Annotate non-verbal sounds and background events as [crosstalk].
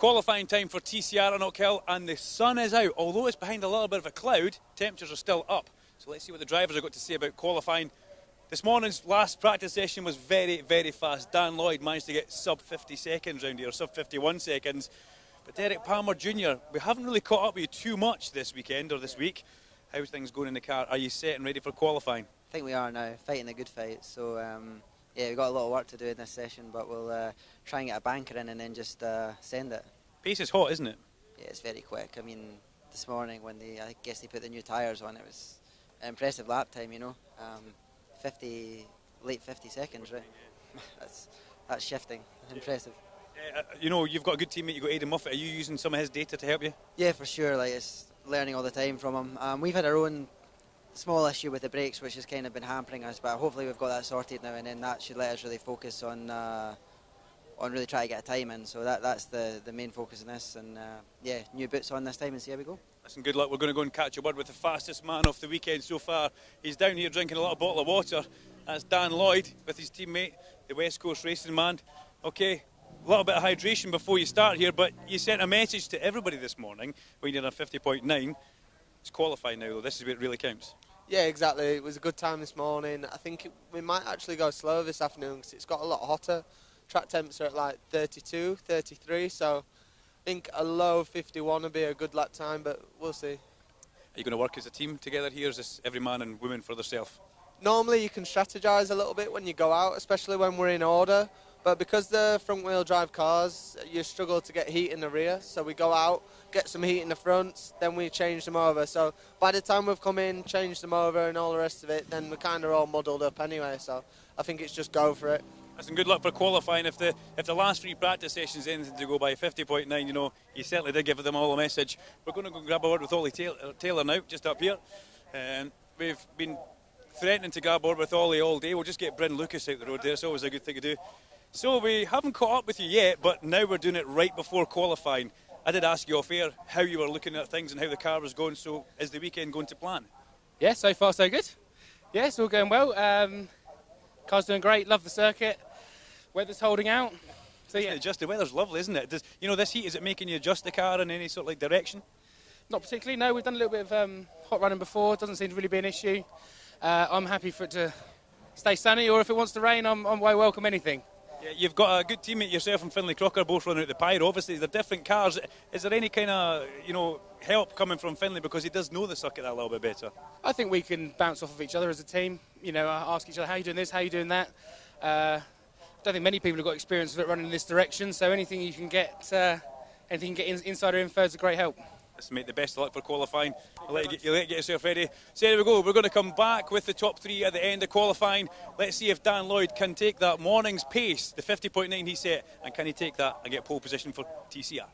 Qualifying time for TCR Knockhill, and the sun is out. Although it's behind a little bit of a cloud, temperatures are still up. So let's see what the drivers have got to say about qualifying. This morning's last practice session was very, very fast. Dan Lloyd managed to get sub 50 seconds round here, sub 51 seconds. But Derek Palmer Jr., we haven't really caught up with you too much this weekend or this week. How's things going in the car? Are you set and ready for qualifying? I think we are now, fighting a good fight. So, um, yeah, we've got a lot of work to do in this session, but we'll uh, try and get a banker in and then just uh, send it. Pace is hot, isn't it? Yeah, it's very quick. I mean, this morning when they, I guess they put the new tyres on, it was an impressive lap time, you know. Um, 50, late 50 seconds, right? [laughs] that's, that's shifting. Impressive. Uh, you know, you've got a good teammate, you've got Aiden Moffat. Are you using some of his data to help you? Yeah, for sure. Like, it's learning all the time from him. Um, we've had our own small issue with the brakes, which has kind of been hampering us, but hopefully we've got that sorted now, and then that should let us really focus on uh, on really try to get a time in. So that that's the, the main focus in this, and uh, yeah, new boots on this time and see how we go. Listen, good luck. We're going to go and catch a word with the fastest man of the weekend so far. He's down here drinking a little bottle of water. That's Dan Lloyd with his teammate, the West Coast Racing Man. Okay, a little bit of hydration before you start here, but you sent a message to everybody this morning when you're on 50.9. It's qualifying now, though. This is where it really counts. Yeah, exactly. It was a good time this morning. I think it, we might actually go slower this afternoon because it's got a lot hotter. Track temps are at like 32, 33, so I think a low 51 would be a good lap time, but we'll see. Are you going to work as a team together here? Is this every man and woman for themselves? Normally you can strategise a little bit when you go out, especially when we're in order. But because they're front wheel drive cars, you struggle to get heat in the rear. So we go out, get some heat in the front, then we change them over. So by the time we've come in, changed them over, and all the rest of it, then we're kind of all muddled up anyway. So I think it's just go for it. Listen, good luck for qualifying. If the if the last three practice sessions anything to go by 50.9, you know, you certainly did give them all a message. We're going to go grab a word with Ollie Taylor, Taylor now, just up here. Um, we've been threatening to grab a word with Ollie all day. We'll just get Bryn Lucas out the road there. It's always a good thing to do. So we haven't caught up with you yet, but now we're doing it right before qualifying. I did ask you off air how you were looking at things and how the car was going. So is the weekend going to plan? Yeah, so far so good. Yeah, it's all going well. Um, car's doing great. Love the circuit. Weather's holding out. So yeah, just the weather's lovely, isn't it? Does you know this heat? Is it making you adjust the car in any sort of like direction? Not particularly. No, we've done a little bit of um, hot running before. Doesn't seem to really be an issue. Uh, I'm happy for it to stay sunny, or if it wants to rain, I'm, I'm welcome anything. Yeah, you've got a good teammate yourself and Finlay Crocker both running out the pyro. Obviously, they're different cars. Is there any kind of you know help coming from Finlay because he does know the circuit a little bit better? I think we can bounce off of each other as a team. You know, ask each other how you doing this, how you doing that. Uh, I don't think many people have got experience of it running in this direction. So anything you can get, uh, anything you can get in, insider info is a great help. Let's make the best of luck for qualifying. I'll let you get, let you get yourself ready. So there we go. We're going to come back with the top three at the end of qualifying. Let's see if Dan Lloyd can take that morning's pace, the 50.9 he set, and can he take that and get pole position for TCR.